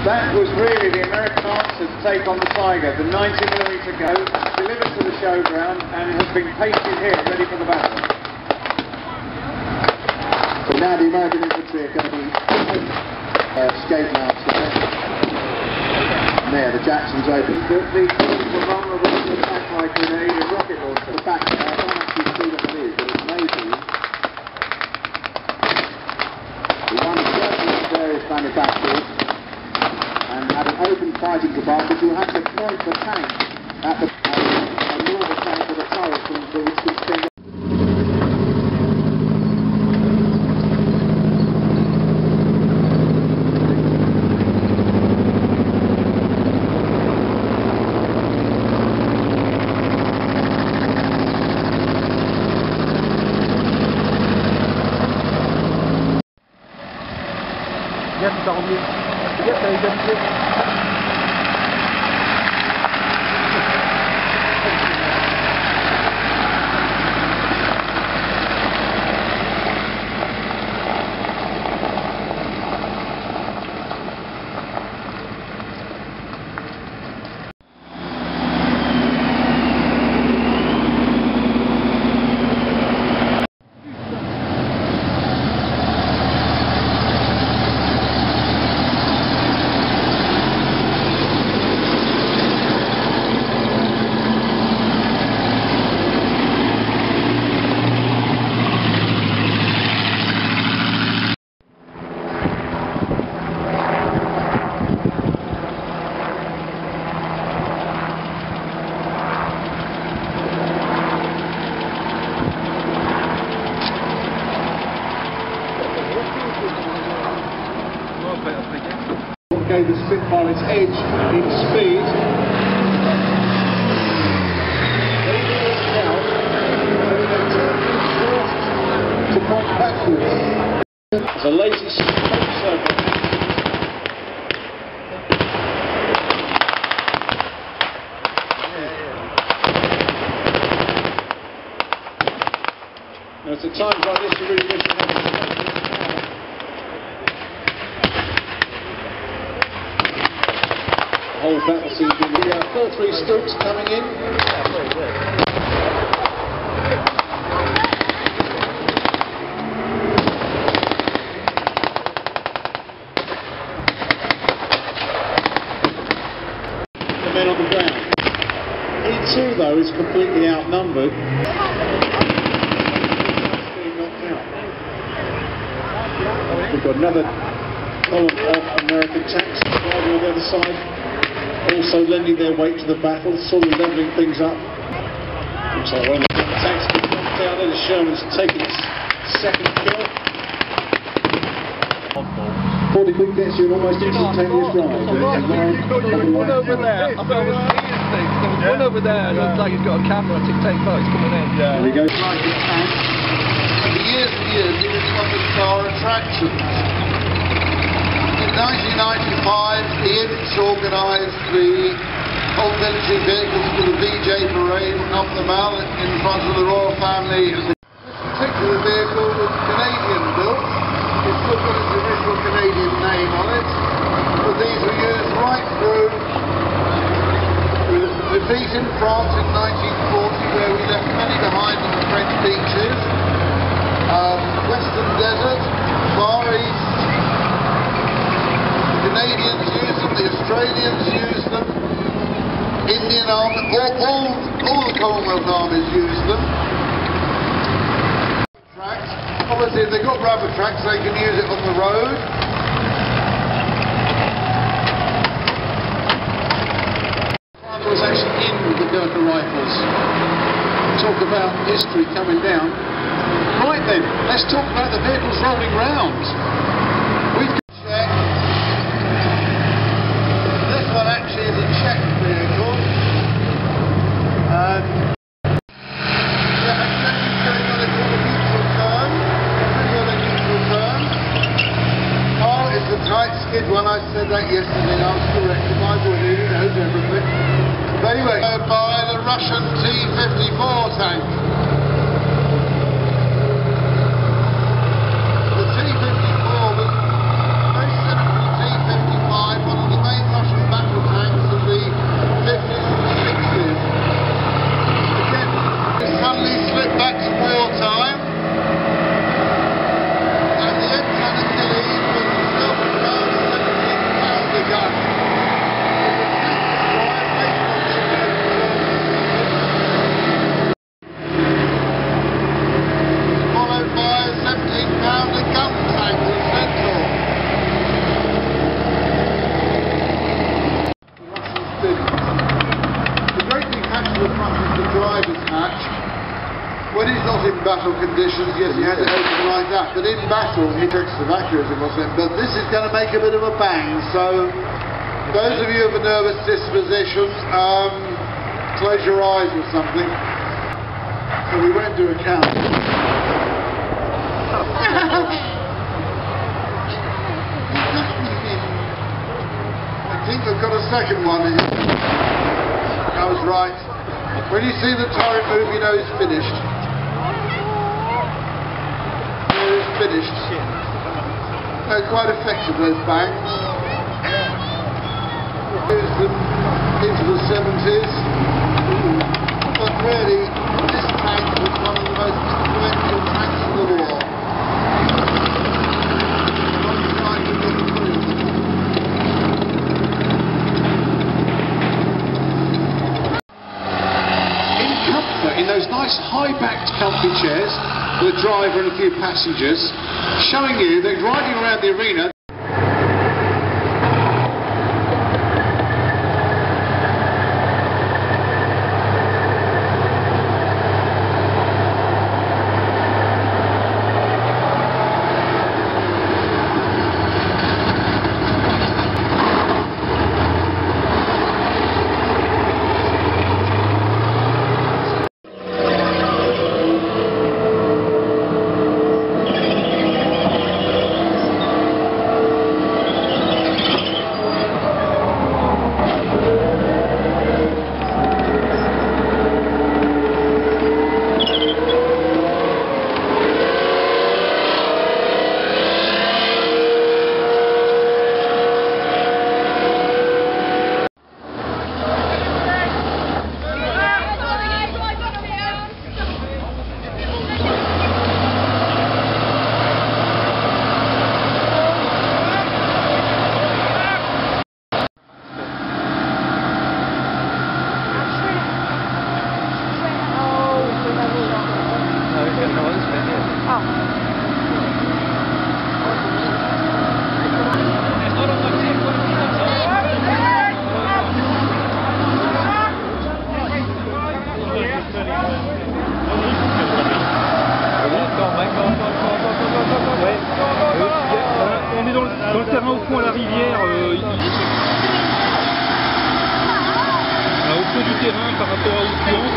That was really the American answer to take on the Tiger. The 90mm go delivered to the showground and has been pasted here, ready for the battle. So now the American infantry are going to be uh, mounts. And there, the Jackson's open. The, the vulnerable to attack by rocket. The fact, I can't actually see what it is, but the one and had an open fighting compartment. You have to point the tank at the uh, normal tank with a turret from the can spin Gave the Spitfire its edge in speed. To point backwards. There's a lazy circle. Now, it's at times like this you really wish you had whole battle to be... The uh, 4-3 Stilts coming in. The men on the ground. E2 though is completely outnumbered. We've got another column of American tanks on the other side, also lending their weight to the battle, sort of levelling things up. Looks like one of the tanks has been knocked there. The Sherman's taken its second kill. 40 quick gets you an almost instantaneous ride. One over there. I thought I was seeing things. There was one over there. It looks like he's got a camera to take photos coming in. There we go. For years and years, he was one of the star attractions. In 1995, the IMPS organised the old military vehicles for the VJ parade knocked them out in front of the royal family. This particular vehicle was Canadian built. It's still got its original Canadian name on it. But these were used right through the defeat in France in 1940 where we left many behind on the French beaches. Um, Western Desert, Far East, the Canadians used them, the Australians use them, Indian Army, all, all, all the Commonwealth armies used them. Tracks. Obviously, if they've got rubber tracks, they can use it on the road. Was actually in the Gurkha rifles. Talk about history coming down. Right then, let's talk about the vehicles rolling round. We've got Czech. This one actually is a Czech vehicle. And yeah, actually, it's what they call a neutral turn. Pretty well a neutral turn. Oh, it's a tight skid one. I said that yesterday. I was corrected. My boy, who knows everything. But anyway, uh, by Russian T-54 tank. The T-54 was very similar to the T-55, one of the main Russian battle tanks of the 50s and 60s. Again, it suddenly slipped back to wartime. And the M10 Achilles was a self-propelled 17-pounder gun. Followed by a 17-pounder gun tank with Centaur. Russians didn't. The great big hatch of the front is the driver's hatch. When he's not in battle conditions, yes, he had it open like that. But in he takes the evacuator, wasn't it? But this is going to make a bit of a bang. So, those of you of a nervous disposition, um, close your eyes or something. So we won't do a count. I think I've got a second one in. I was right. When you see the turret move, you know it's finished. Finished. They're quite effective, those bangs. Here's them into the 70s. But really, this tank was one of the most influential tanks of the war. In comfort in those nice high-backed comfy chairs with a driver and a few passengers, showing you that riding around the arena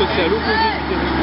としては60。